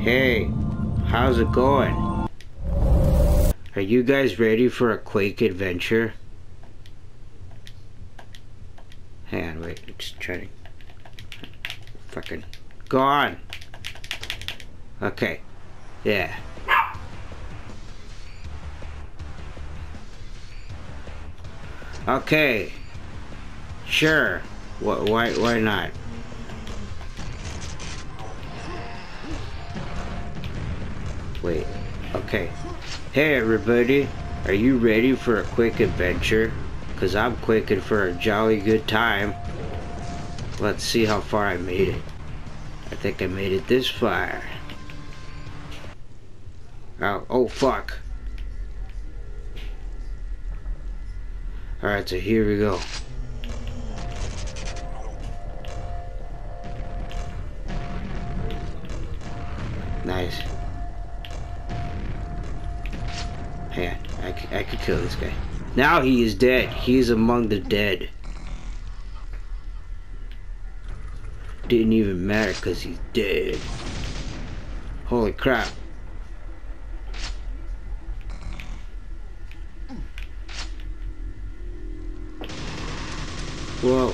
Hey, how's it going? Are you guys ready for a Quake adventure? Hang on, wait, just trying to... Fucking... Go on! Okay. Yeah. Okay. Sure. Wh why, why not? Wait. Okay. Hey everybody. Are you ready for a quick adventure? Cause I'm quaking for a jolly good time. Let's see how far I made it. I think I made it this far. Oh, oh fuck. Alright, so here we go. Yeah, I, I could kill this guy. Now he is dead. He is among the dead. Didn't even matter because he's dead. Holy crap. Whoa.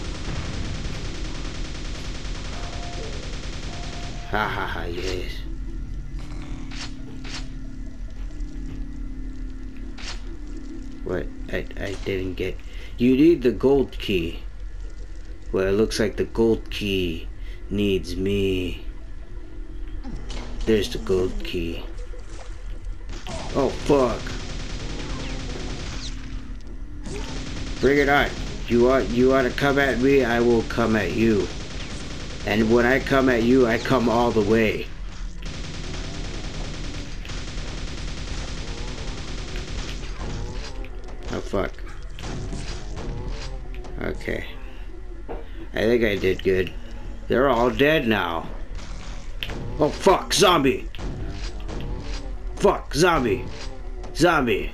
What? I, I didn't get... You need the gold key. Well, it looks like the gold key needs me. There's the gold key. Oh, fuck. Bring it on. You want, you want to come at me, I will come at you. And when I come at you, I come all the way. Fuck. Okay. I think I did good. They're all dead now. Oh, fuck, zombie! Fuck, zombie! Zombie!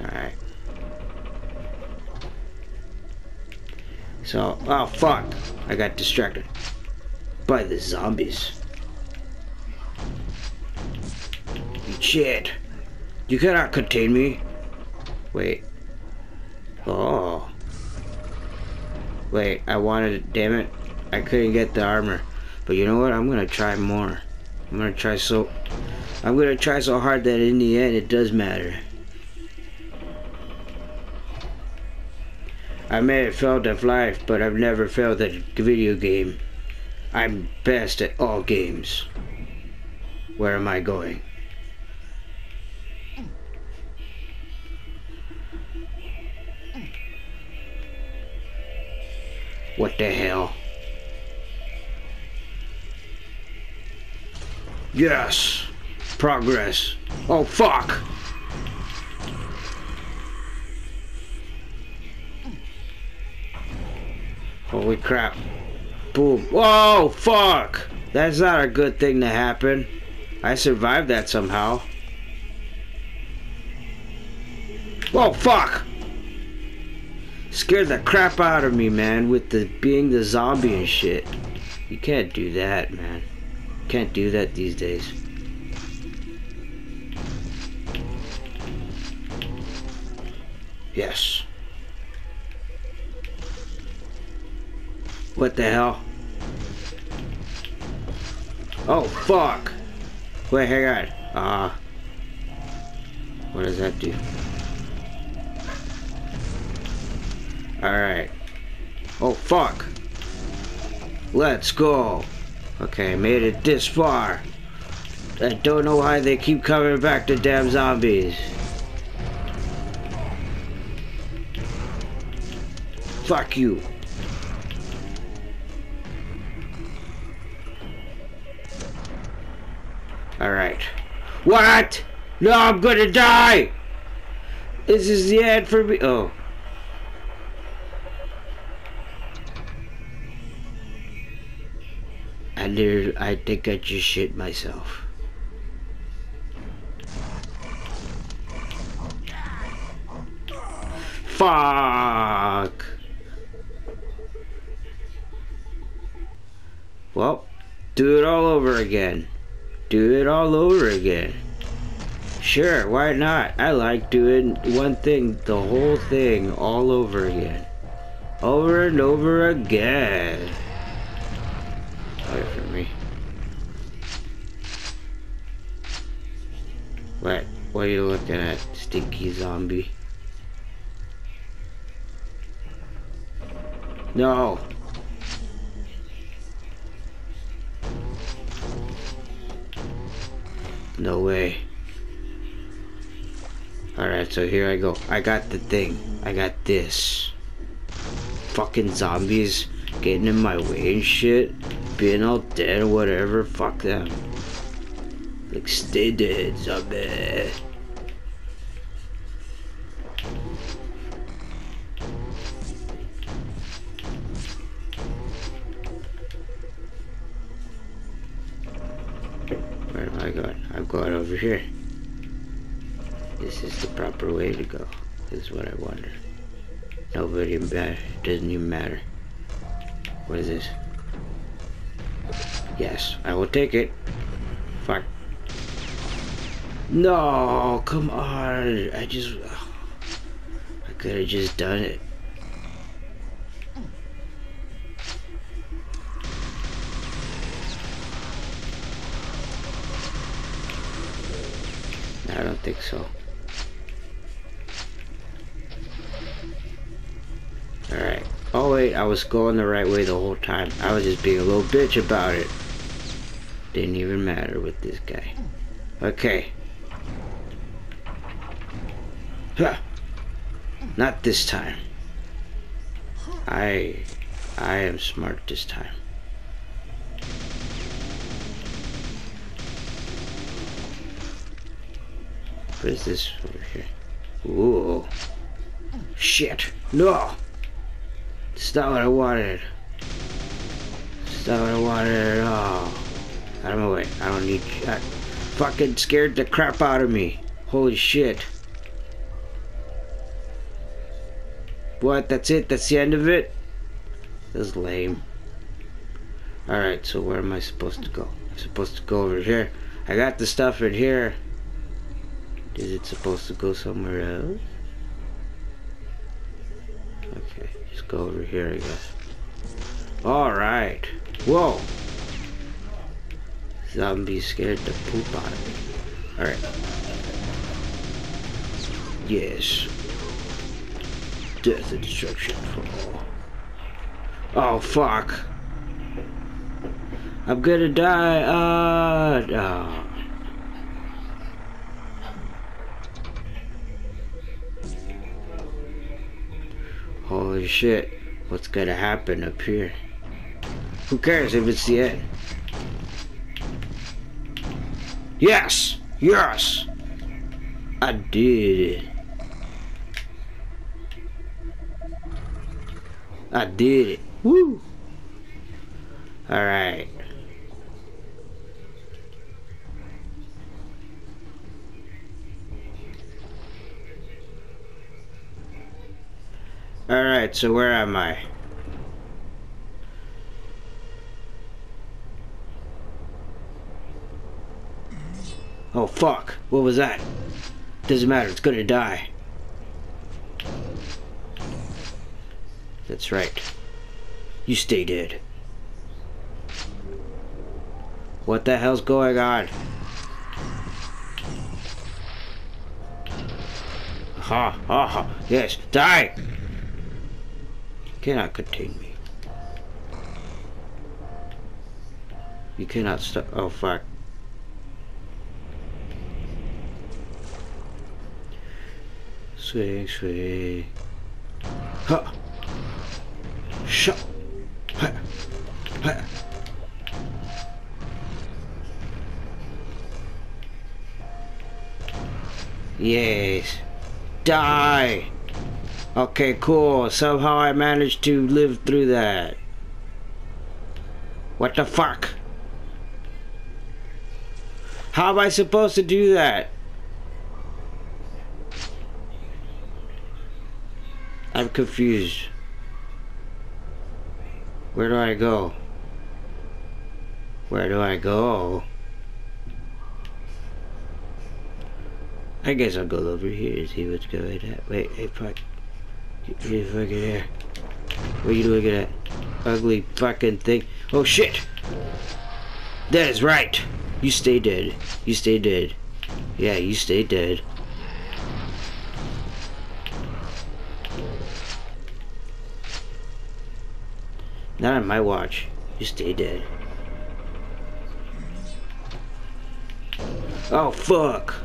Alright. So, oh fuck, I got distracted by the zombies. Shit. You cannot contain me. Wait. Oh. Wait, I wanted, damn it. I couldn't get the armor. But you know what? I'm gonna try more. I'm gonna try so, I'm gonna try so hard that in the end it does matter. I may have failed at life, but I've never failed at a video game. I'm best at all games. Where am I going? What the hell? Yes! Progress. Oh, fuck! Holy crap. Boom. Whoa, fuck! That's not a good thing to happen. I survived that somehow. Whoa, fuck! Scared the crap out of me, man, with the being the zombie and shit. You can't do that, man. Can't do that these days. Yes. What the hell? Oh, fuck! Wait, hang on. Ah. Uh, what does that do? Alright. Oh, fuck! Let's go! Okay, made it this far. I don't know why they keep coming back to damn zombies. Fuck you. Alright. What? No, I'm gonna die! This is the end for me. Oh. I literally, I think I just shit myself. Fuck! Well, Do it all over again. Do it all over again. Sure, why not? I like doing one thing, the whole thing, all over again. Over and over again. What? What are you looking at, stinky zombie? No. No way. Alright, so here I go. I got the thing. I got this. Fucking zombies getting in my way and shit. Being all dead or whatever. Fuck them. Stay zombie. Where am I going? I'm going over here. This is the proper way to go. This is what I wonder. Nobody matter. Doesn't even matter. What is this? Yes, I will take it. No, come on. I just... I could have just done it. I don't think so. Alright. Oh wait, I was going the right way the whole time. I was just being a little bitch about it. Didn't even matter with this guy. Okay. Huh. Not this time. I... I am smart this time. What is this over here? Ooh. Shit. No! It's not what I wanted. It's not what I wanted at all. Out of my way. I don't need... I fucking scared the crap out of me. Holy shit. What? That's it? That's the end of it? That's lame. Alright, so where am I supposed to go? I'm supposed to go over here. I got the stuff in here. Is it supposed to go somewhere else? Okay, just go over here, I guess. Alright. Whoa! Zombie scared the poop out of me. Alright. Yes. Death and destruction for. Oh, fuck. I'm gonna die. Uh. Holy shit. What's gonna happen up here? Who cares if it's the end? Yes! Yes! I did it. I did it. Woo! Alright. Alright, so where am I? Oh fuck, what was that? Doesn't matter, it's gonna die. That's right. You stay dead. What the hell's going on? Ha ha ha. Yes, die! cannot contain me. You cannot stop. Oh, fuck. Swing, swing. Ha! Ha! Yes. Die! Okay, cool. Somehow I managed to live through that. What the fuck? How am I supposed to do that? I'm confused. Where do I go? Where do I go? I guess I'll go over here and see what's going on. Wait, hey, fuck. You fucking here. What are you looking at? Ugly fucking thing. Oh shit! That is right! You stay dead. You stay dead. Yeah, you stay dead. Not on my watch. You stay dead. Oh, fuck!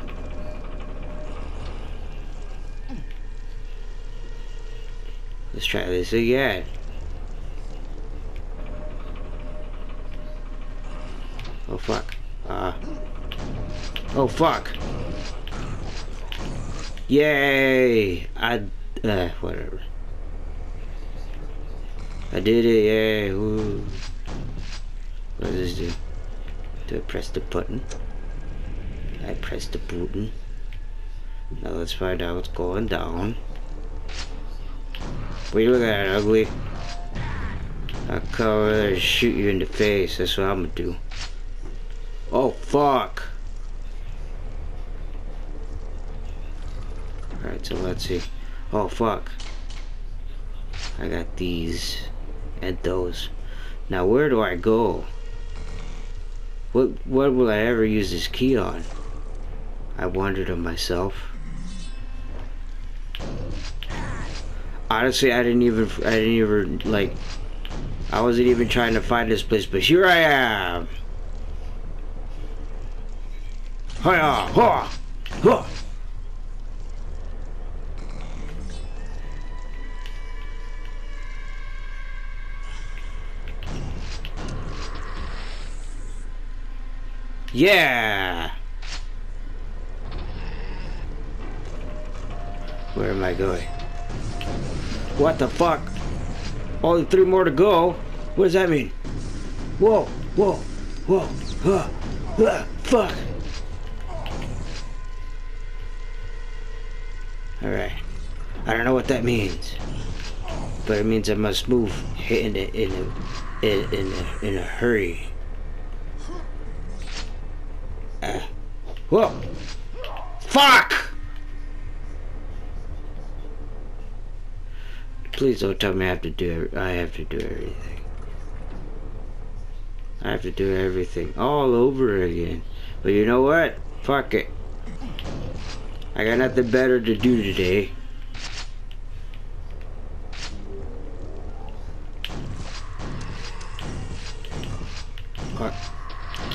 Let's try this again. Oh, fuck. Uh. Oh, fuck. Yay! I, uh, whatever. I did it, yay, woo. What does this do? Do I press the button? I press the button. Now let's find out what's going down. You looking at, ugly? I'll come and shoot you in the face. That's what I'm gonna do. Oh, fuck. Alright, so let's see. Oh, fuck. I got these and those. Now, where do I go? What, what will I ever use this key on? I wondered of myself. Honestly, I didn't even, I didn't even, like, I wasn't even trying to find this place, but here I am! Hiya! Ha! Ha! Yeah! Where am I going? What the fuck? Only three more to go? What does that mean? Whoa, whoa, whoa, huh, huh, fuck. Alright. I don't know what that means. But it means I must move in a, in a, in, in a, in a hurry. Whoa! Fuck! Please don't tell me I have to do I have to do everything. I have to do everything all over again. But you know what? Fuck it. I got nothing better to do today. Fuck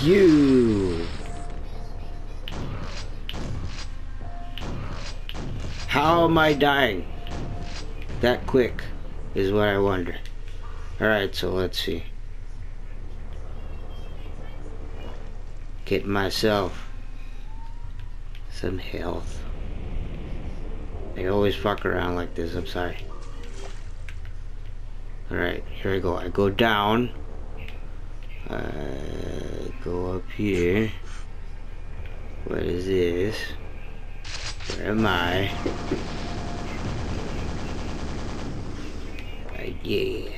you. How am I dying? That quick is what I wonder. Alright, so let's see. Get myself some health. I always fuck around like this, I'm sorry. Alright, here I go. I go down. I go up here. What is this? Where am I? Right, yeah.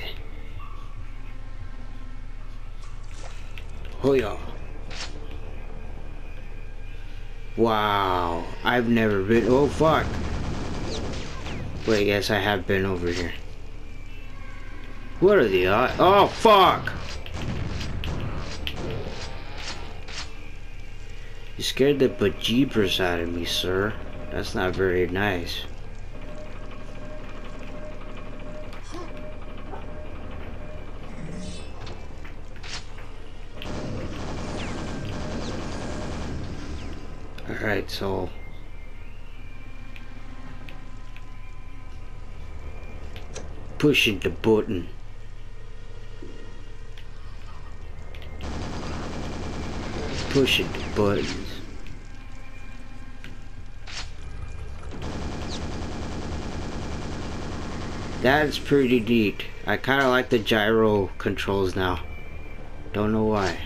Yeah. Wow. I've never been. Oh fuck. Wait, yes, I have been over here. What are the odds? Oh fuck! You scared the bejeepers out of me, sir. That's not very nice. Alright, so... Pushing the button. Pushing the buttons. That's pretty neat. I kind of like the gyro controls now. Don't know why.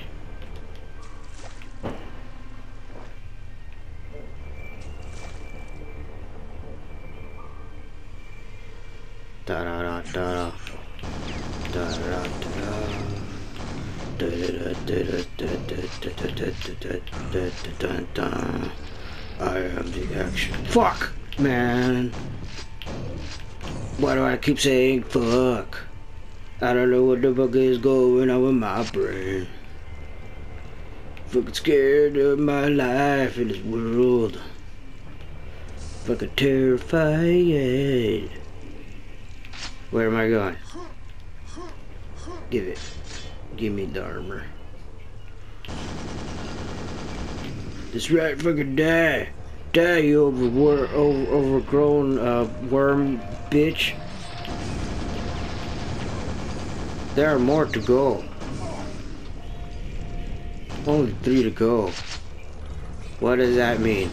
Da da da da da da da da da da da da I am the action. Fuck, man. Why do I keep saying fuck? I don't know what the fuck is going on with my brain. Fucking scared of my life in this world. Fucking terrified. Where am I going? Give it. Give me the armor. This right fucking die. Die, you over, over overgrown uh, worm bitch. There are more to go. Only three to go. What does that mean?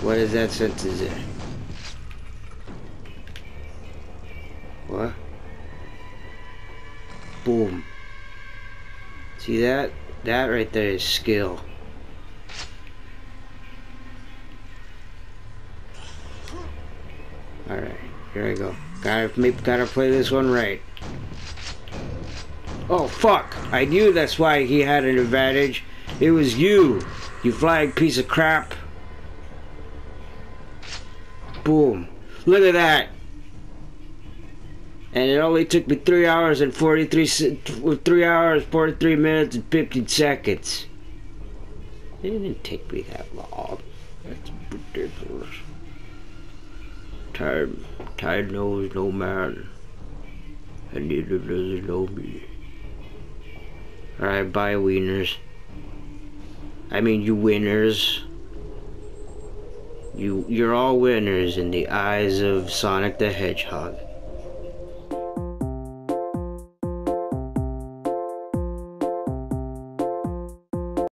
What is that sentence in? What? Boom. See that? That right there is skill. Alright, here I go. Gotta, gotta play this one right. Oh, fuck! I knew that's why he had an advantage. It was you, you flying piece of crap. Boom. Look at that. And it only took me 3 hours and 43 3 hours, 43 minutes and 15 seconds. It didn't take me that long. That's ridiculous. Time, time knows no man. And neither does it know me. Alright, bye wieners. I mean you winners. You you're all winners in the eyes of Sonic the Hedgehog.